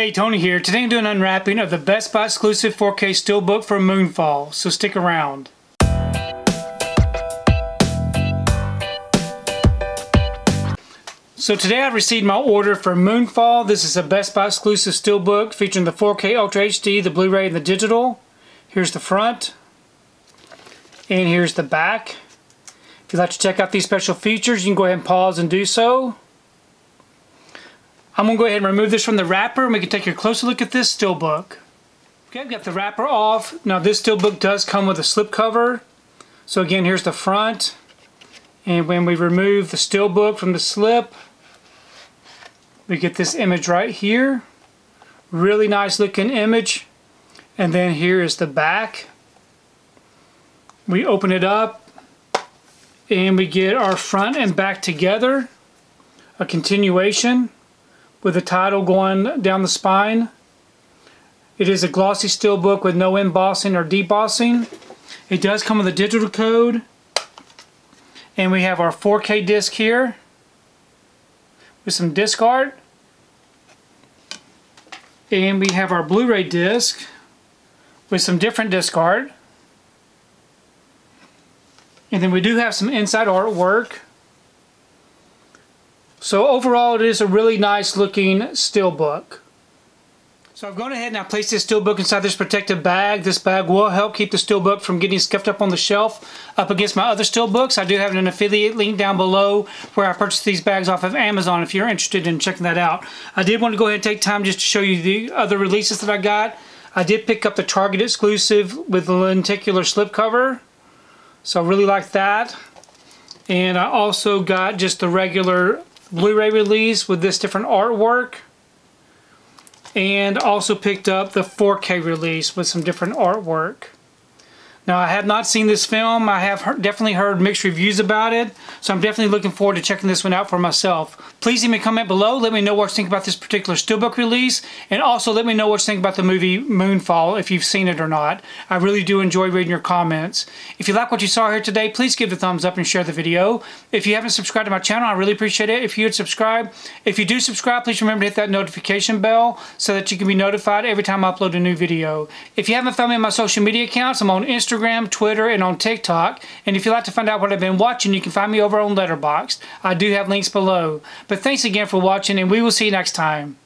Hey, Tony here. Today I'm doing an unwrapping of the Best Buy exclusive 4K Steelbook for Moonfall, so stick around. So today I've received my order for Moonfall. This is a Best Buy exclusive Steelbook featuring the 4K Ultra HD, the Blu-ray, and the digital. Here's the front. And here's the back. If you'd like to check out these special features, you can go ahead and pause and do so. I'm to go ahead and remove this from the wrapper and we can take a closer look at this still steelbook. Okay, I've got the wrapper off. Now this still steelbook does come with a slip cover. So again, here's the front. And when we remove the still steelbook from the slip, we get this image right here. Really nice looking image. And then here is the back. We open it up and we get our front and back together. A continuation with the title going down the spine. It is a glossy steel book with no embossing or debossing. It does come with a digital code. And we have our 4K disc here with some disc art. And we have our Blu-ray disc with some different disc art. And then we do have some inside artwork. So overall it is a really nice looking steelbook. So I've gone ahead and I placed this steelbook inside this protective bag. This bag will help keep the steelbook from getting scuffed up on the shelf up against my other steelbooks. I do have an affiliate link down below where I purchased these bags off of Amazon if you're interested in checking that out. I did want to go ahead and take time just to show you the other releases that I got. I did pick up the Target exclusive with the lenticular slipcover. So I really like that. And I also got just the regular Blu-ray release with this different artwork and also picked up the 4K release with some different artwork. Now, I have not seen this film. I have definitely heard mixed reviews about it, so I'm definitely looking forward to checking this one out for myself. Please leave me a comment below. Let me know what you think about this particular Steelbook release, and also let me know what you think about the movie Moonfall, if you've seen it or not. I really do enjoy reading your comments. If you like what you saw here today, please give it a thumbs up and share the video. If you haven't subscribed to my channel, I really appreciate it if you would subscribe. If you do subscribe, please remember to hit that notification bell so that you can be notified every time I upload a new video. If you haven't found me on my social media accounts, I'm on Instagram, Instagram, Twitter, and on TikTok. And if you'd like to find out what I've been watching, you can find me over on Letterboxd. I do have links below. But thanks again for watching, and we will see you next time.